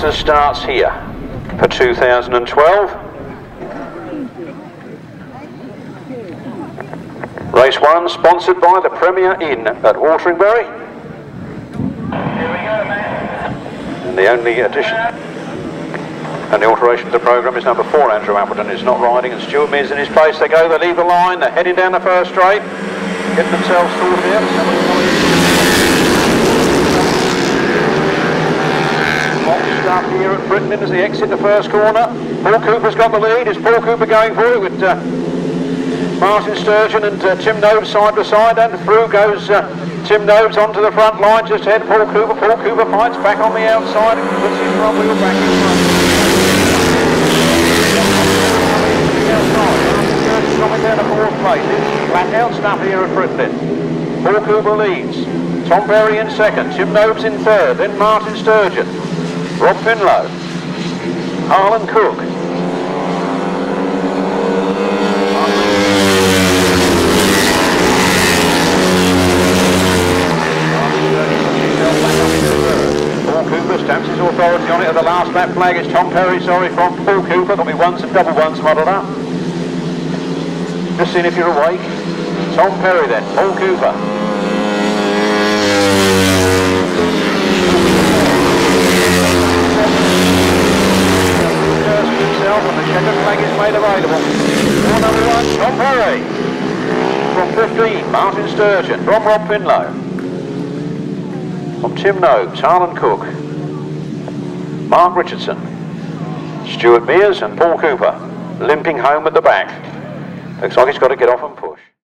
Masters starts here for 2012. Race 1 sponsored by the Premier Inn at Wateringbury. And the only addition and the alteration to the programme is number 4, Andrew Appleton is not riding and Stuart Mears in his place. They go, they leave the line, they're heading down the first straight, getting themselves sorted here. Up here at Britton as they exit the first corner. Paul Cooper's got the lead. Is Paul Cooper going for it with uh, Martyn Sturgeon and uh, Tim Nobes side by side and through goes uh, Tim Nobes onto the front line just ahead Paul Cooper. Paul Cooper fights back on the outside and puts his front wheel back in front. Coming down to fourth place. It's flat out stuff here at Britton. Paul Cooper leads. Tom Perry in second. Tim Nobes in third. Then Martyn Sturgeon. Rob Finlow, Harlan Cook, Paul Cooper stamps his authority on it at the last lap flag. It's Tom Perry, sorry, from Paul Cooper. There'll be ones and double ones muddled up. Just seeing if you're awake. Tom Perry then, Paul Cooper. Made available. For number one, Tom Perry. From 15, Martyn Sturgeon. From Rob Finlow. From Tim Nobes, Harlan Cook. Mark Richardson. Stuart Mears and Paul Cooper. Limping home at the back. Looks like he's got to get off and push.